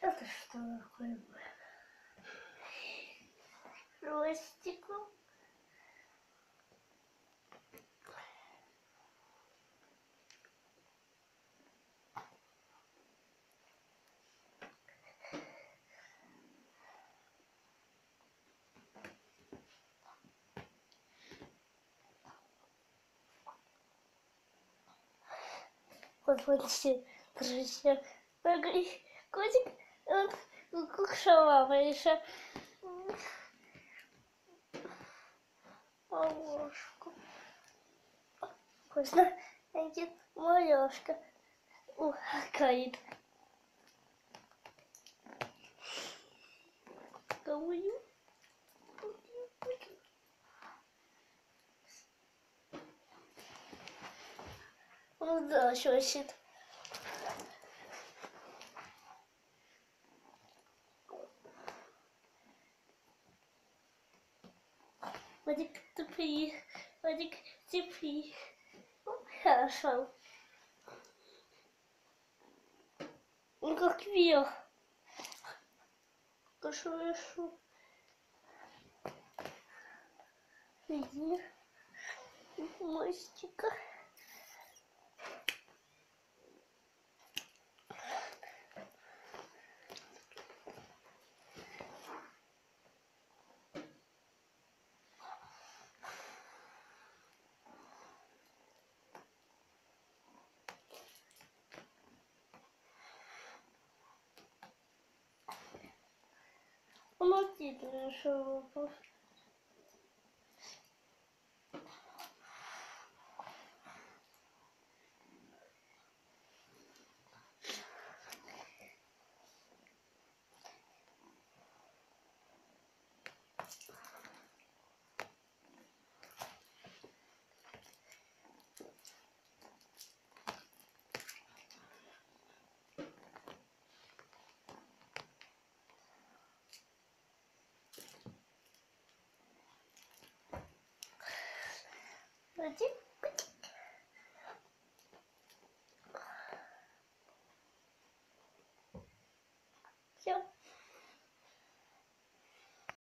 Это что такое? Вот все, друзья. Котик, он кукшала еще. Малышку. Вкусно. Идет малышка. Ухакает. Он дальше висит. Вадик, тупи. Вадик, тупи. Хорошо. Ну как вверх. Хорошо. Иди. Мостика. Помоги, что Вадик